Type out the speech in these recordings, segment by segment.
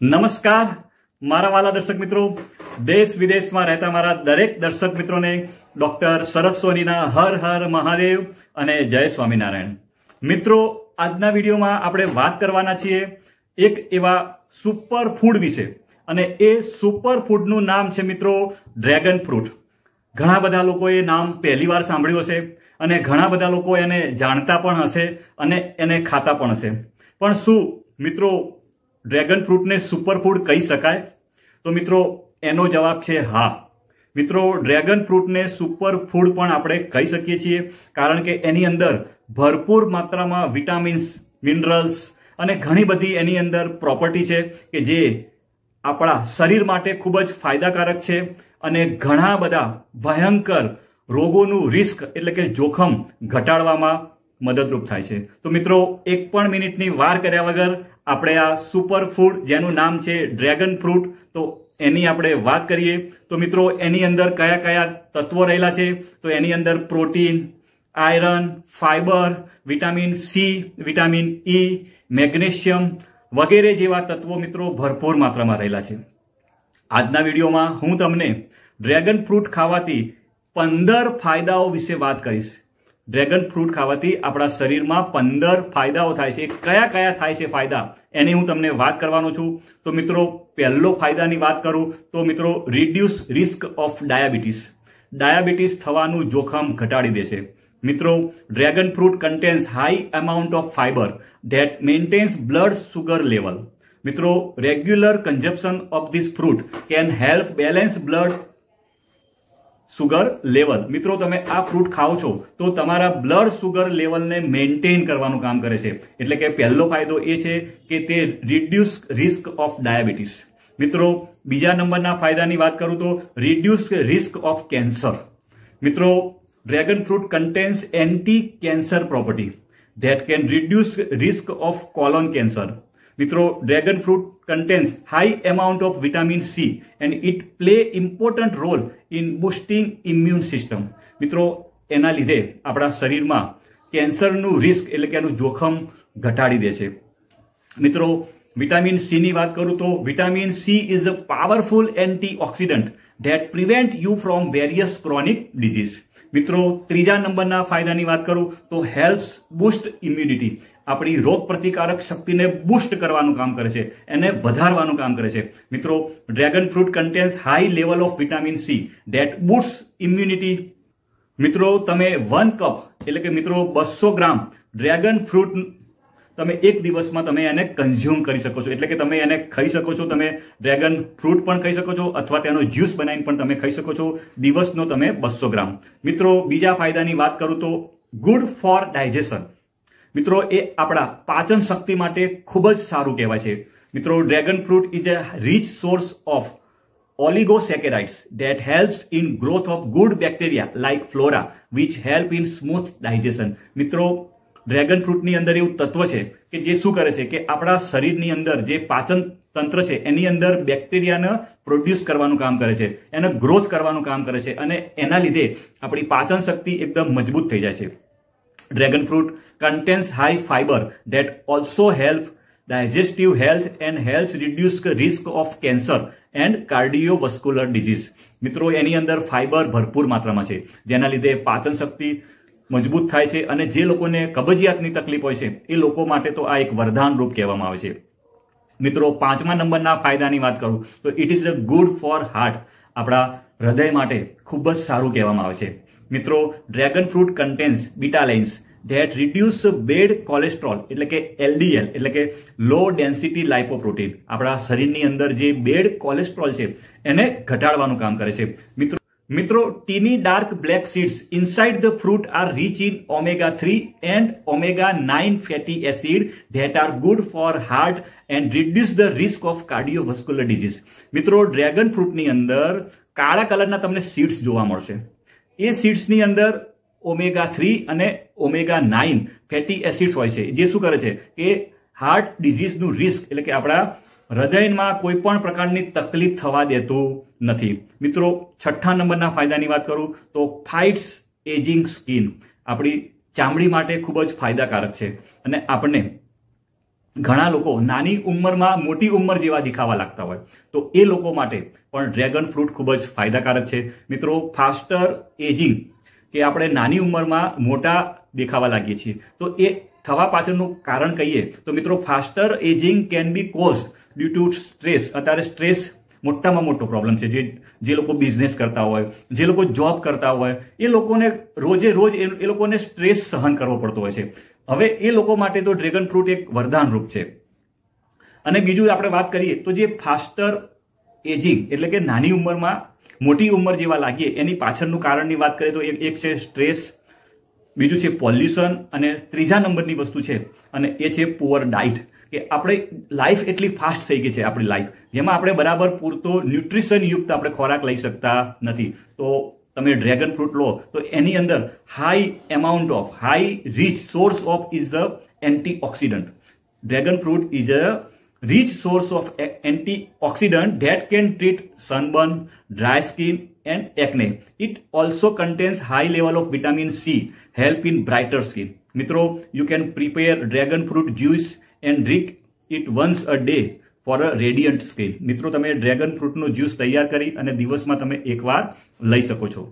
નમસ્કાર, મારા વાલા દર્શક મિત્રો. દેશ વિદેશમાં રહેતા મારા દરેક દર્શક મિત્રોને ડોક્ટર શરદ સોનીના હર હર મહાદેવ અને જય સ્વામિનારાયણ. મિત્રો, આજના વિડીયોમાં આપણે વાત કરવાના છીએ એક એવા સુપર ફૂડ વિશે. અને એ સુપર ફૂડનું નામ છે મિત્રો ડ્રેગન ફ્રૂટ ઘણા બધા લોકોએ નામ પહેલી વાર સાંભળ્યું હશે અને ઘણા બધા લોકો એને જાણતા પણ હશે અને એને ખાતા પણ હશે. પણ શું, મિત્રો ડ્રેગન ફ્રૂટને સુપરફૂડ કહી શકાય? તો મિત્રો, એનો જવાબ છે હા. મિત્રો, ડ્રેગન ફ્રૂટને સુપર ફૂડ પણ આપણે કહી શકીએ છીએ, કારણ કે એની અંદર ભરપૂર માત્રામાં વિટામિન્સ, મિનરલ્સ અને ઘણી બધી એની અંદર પ્રોપર્ટી છે કે જે આપણા શરીર માટે ખૂબ જ ફાયદાકારક છે અને ઘણા બધા ભયંકર રોગોનું રિસ્ક એટલે કે જોખમ ઘટાડવામાં મદદરૂપ થાય છે. તો મિત્રો, એક પણ મિનિટની વાર કર્યા વગર આપણે આ સુપર ફૂડ જેનું નામ છે ડ્રેગન ફ્રૂટ તો એની આપણે વાત કરીએ. તો મિત્રો, એની અંદર કયા કયા તત્વો રહેલા છે? તો એની અંદર protein iron fibre vitamin C vitamin E magnesium વગેરે જેવા તત્વો મિત્રો ભરપૂર માત્રામાં રહેલા છે. આજના વિડીયોમાં હું તમને ડ્રેગન ફ્રૂટ ખાવાથી પંદર ફાયદાઓ વિશે વાત કરીશ. ડ્રેગન ફ્રૂટ ખાવાથી આપણા શરીરમાં પંદર ફાયદાઓ થાય છે. કયા કયા થાય છે ફાયદા? એની હું તમને વાત કરવાનો છું. તો મિત્રો, પહેલો ફાયદાની વાત કરું, તો મિત્રો reduce risk of diabetes diabetes થવાનું જોખમ ઘટાડી દેશે મિત્રો, dragon fruit contains high amount of fibre that maintains blood sugar level મિત્રો regular consumption of this fruit can help balance blood sugar level મિત્રો, તમે આ ફ્રૂટ ખાઓ છો, તો તમારા બ્લડ સુગર લેવલને મેન્ટેન કરવાનું કામ કરે છે. એટલે કે પહેલો ફાયદો એ છે કે તે રિડ્યુસ રિસ્ક ઓફ ડાયાબિટીસ મિત્રો, બીજા નંબરના ફાયદાની વાત કરું તો રિડ્યુસ રિસ્ક ઓફ કેન્સર મિત્રો dragon fruit contains anti cancer property that can reduce risk of colon cancer મિત્રો dragon fruit contains high amount of vitamin C and it play important role in boosting immune system. મિત્રો, એના લીધે આપણા શરીરમાં કેન્સરનું risk એટલે કે એનું જોખમ ઘટાડી દે છે. મિત્રો વિટામિન સી ની વાત કરું તો vitamin C is a powerful antioxidant that prevent you from various chronic disease મિત્રો, ત્રીજા નંબરના ફાયદાની વાત કરું તો હેલ્પ્સ બુસ્ટ ઇમ્યુનિટી આપણી રોગ પ્રતિકારક શક્તિને બુસ્ટ કરવાનું કામ કરે છે, એને વધારવાનું કામ કરે છે. મિત્રો dragon fruit contains high level of vitamin C that boost immunity મિત્રો, તમે વન કપ એટલે કે મિત્રો બસો ગ્રામ ડ્રેગન ફ્રૂટ તમે એક દિવસમાં તમે એને કન્ઝ્યુમ કરી શકો છો. એટલે કે તમે એને ખાઈ શકો છો, તમે ડ્રેગન ફ્રૂટ પણ ખાઈ શકો છો, અથવા તેનો જ્યુસ બનાવીને પણ તમે ખાઈ શકો છો. દિવસનો તમે બસો ગ્રામ. મિત્રો, બીજા ફાયદાની વાત કરું તો ગુડ ફોર ડાયજેશન મિત્રો, એ આપણા પાચન શક્તિ માટે ખૂબ જ સારું કહેવાય છે. મિત્રો dragon fruit is a rich source of oligosaccharides that helps in growth of good bacteria like flora which help in smooth digestion મિત્રો ડ્રેગન ફ્રૂટની અંદર એવું તત્વ છે કે જે શું કરે છે કે આપણા શરીરની અંદર જે પાચન તંત્ર છે, એની અંદર બેક્ટેરિયાને પ્રોડ્યુસ કરવાનું કામ કરે છે, એને ગ્રોથ કરવાનું કામ કરે છે અને એના લીધે આપણી પાચન શક્તિ એકદમ મજબૂત થઈ જાય છે. Dragon fruit contains high fibre that also help digestive health and helps reduce risk of cancer and cardiovascular disease. મિત્રો, એની અંદર ફાઇબર ભરપૂર માત્રામાં છે. જેના લીધે પાચન શક્તિ મજબૂત થાય છે અને જે લોકોને કબજિયાતની તકલીફ હોય છે, એ લોકો માટે તો આ એક વરદાન રૂપ કહેવામાં આવે છે. મિત્રો, પાંચમા નંબરના ફાયદાની વાત કરું તો it is a good for heart આપણા હૃદય માટે ખૂબ જ સારું કહેવામાં આવે છે. મિત્રો dragon fruit contains betalains that reduce bad cholesterol એટલે કે એલડીએલ એટલે કે લો ડેન્સિટી લાઇપોપ્રોટીન આપણા શરીરની અંદર જે બેડ કોલેસ્ટ્રોલ છે, એને ઘટાડવાનું કામ કરે છે. મિત્રો મિત્રો tiny dark black seeds inside the fruit are rich in omega three and omega nine fatty acid that are good for heart and reduce the risk of cardiovascular disease મિત્રો dragon ફ્રૂટની અંદર કાળા કલરના તમને સીડ્સ જોવા મળશે. એ સીડ્સની અંદર ઓમેગા થ્રી અને ઓમેગા નાઇન ફેટી એસિડ્સ હોય છે. જે શું કરે છે કે હાર્ટ ડિઝીઝનું રિસ્ક એટલે કે આપણા હૃદયમાં કોઈ પણ પ્રકારની તકલીફ થવા દેતું નથી. મિત્રો, છઠ્ઠા નંબરના ફાયદાની વાત કરું તો ફાઇટ્સ એજિંગ સ્કિન આપણી ચામડી માટે ખૂબ જ ફાયદાકારક છે. અને આપણને ઘણા લોકો નાની ઉંમરમાં મોટી ઉંમર જેવા દેખાવા લાગતા હોય. તો એ લોકો માટે પણ ડ્રેગન ફ્રૂટ ખૂબ જ ફાયદાકારક છે. મિત્રો, ફાસ્ટર એજિંગ કે આપણે નાની ઉંમરમાં મોટા દેખાવા લાગીએ છીએ. તો એ થવા પાછળનું કારણ કહીએ, તો મિત્રો, faster ageing can be cause due to stress. અત્યારે સ્ટ્રેસ મોટામાં મોટો પ્રોબ્લેમ છે. જે જે લોકો બિઝનેસ કરતા હોય, જે લોકો જોબ કરતા હોય, એ લોકોને રોજે રોજ એ લોકોને સ્ટ્રેસ સહન કરવો પડતો હોય છે. હવે એ લોકો માટે તો ડ્રેગન ફ્રૂટ એક વરદાન રૂપ છે. અને બીજું આપણે વાત કરીએ, તો જે ફાસ્ટર એજિંગ એટલે કે નાની ઉંમરમાં મોટી ઉંમર જેવા લાગીએ, એની પાછળનું કારણની વાત કરીએ તો એક છે સ્ટ્રેસ બીજું છે પોલ્યુશન અને ત્રીજા નંબરની વસ્તુ છે, અને એ છે પુઅર ડાઇટ કે આપણે લાઈફ એટલી ફાસ્ટ થઈ ગઈ છે આપણી લાઈફ જેમાં આપણે બરાબર પૂરતો ન્યુટ્રિશન યુક્ત આપણે ખોરાક લઈ શકતા નથી. તો તમે ડ્રેગન ફ્રૂટ લો તો એની અંદર high amount of high rich source of is the antioxidant dragon fruit is a rich source of antioxidant that can treat sunburn, dry skin and acne. It also contains high level of vitamin C, help in brighter skin. મિત્રો you can prepare dragon fruit juice and drink it once a day for a radiant skin મિત્રો, તમે dragon ફ્રૂટનું juice તૈયાર કરી અને દિવસમાં તમે એકવાર લઈ શકો છો.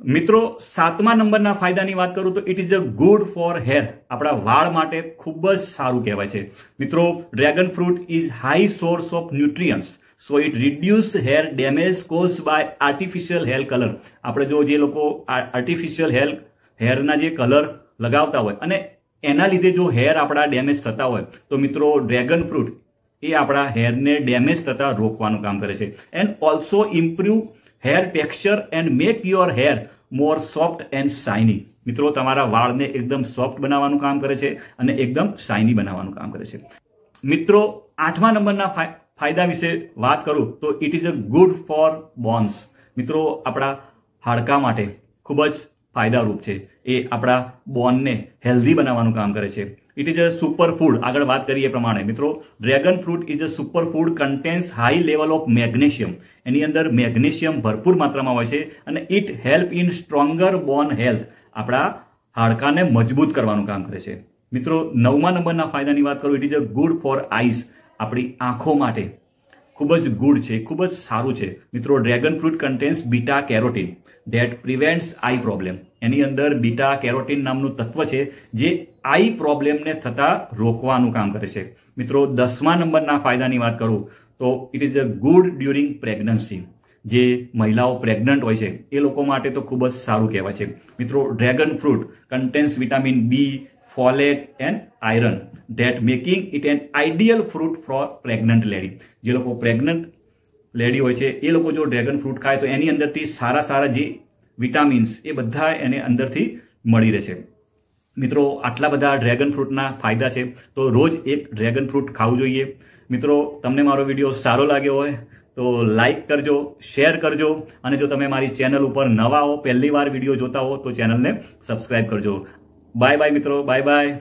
મિત્રો, સાતમા નંબરના ફાયદાની વાત કરું તો it is a good for hair આપણા વાળ માટે ખૂબ જ સારું કહેવાય છે. મિત્રો dragon fruit is high source of nutrients so it reduce hair damage cause by artificial hair colour આપણે જો જે લોકો આર્ટિફિશિયલ હેર હેરના જે કલર લગાવતા હોય અને એના લીધે જો હેર આપણા ડેમેજ થતા હોય, તો મિત્રો ડ્રેગન ફ્રૂટ એ આપણા હેરને ડેમેજ થતા રોકવાનું કામ કરે છે. And also improve hair texture and make your hair more soft and shiny મિત્રો, તમારા વાળને એકદમ સોફ્ટ બનાવવાનું કામ કરે છે અને એકદમ શાઇની બનાવવાનું કામ કરે છે. મિત્રો, આઠમા નંબરના ફાયદા વિશે વાત કરું તો it is a good for bones મિત્રો, આપણા હાડકા માટે ખૂબ જ ફાયદારૂપ છે. એ આપણા બોનને હેલ્ધી બનાવવાનું કામ કરે છે. It is a super food આગળ વાત કરીએ પ્રમાણે. મિત્રો dragon fruit is a super food contains high level of magnesium એની અંદર મેગ્નેશિયમ ભરપૂર માત્રામાં હોય છે અને it help in stronger bone health આપણા હાડકાને મજબૂત કરવાનું કામ કરે છે. મિત્રો, નવમા નંબરના ફાયદાની વાત કરું it is a good for eyes આપણી આંખો માટે ખૂબ જ ગુડ છે, ખૂબ જ સારું છે. મિત્રો dragon fruit contains beta carotene that prevents eye problem એની અંદર બીટા કેરોટીન નામનું તત્વ છે, જે આઈ પ્રોબ્લેમને થતા રોકવાનું કામ કરે છે. મિત્રો, દસમા નંબરના ફાયદાની વાત કરું, તો it is a good during pregnancy જે મહિલાઓ પ્રેગ્નન્ટ હોય છે, એ લોકો માટે તો ખૂબ જ સારું કહેવાય છે. મિત્રો dragon fruit contains vitamin B folate and iron that making it an ideal fruit for pregnant lady જે લોકો પ્રેગ્નન્ટ લેડી હોય છે, એ લોકો જો ડ્રેગન ફ્રૂટ ખાય, તો એની અંદરથી સારા સારા જે વિટામિન્સ એ બધા એને અંદરથી મળી રહે છે. મિત્રો, આટલા બધા ડ્રેગન ફ્રૂટના ફાયદા છે. તો રોજ એક ડ્રેગન ફ્રૂટ ખાવું જોઈએ. મિત્રો, તમને મારો વીડિયો સારો લાગ્યો હોય તો લાઈક કરજો, શેર કરજો, અને જો તમે મારી ચેનલ ઉપર નવા હો, પહેલી વાર વીડિયો જોતા હો, તો ચેનલને સબસ્ક્રાઈબ કરજો. બાય બાય મિત્રો, બાય બાય.